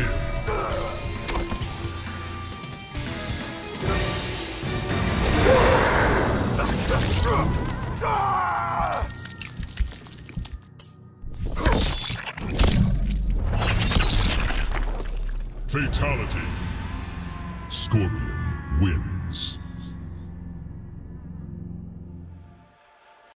Him. Fatality. Scorpion wins.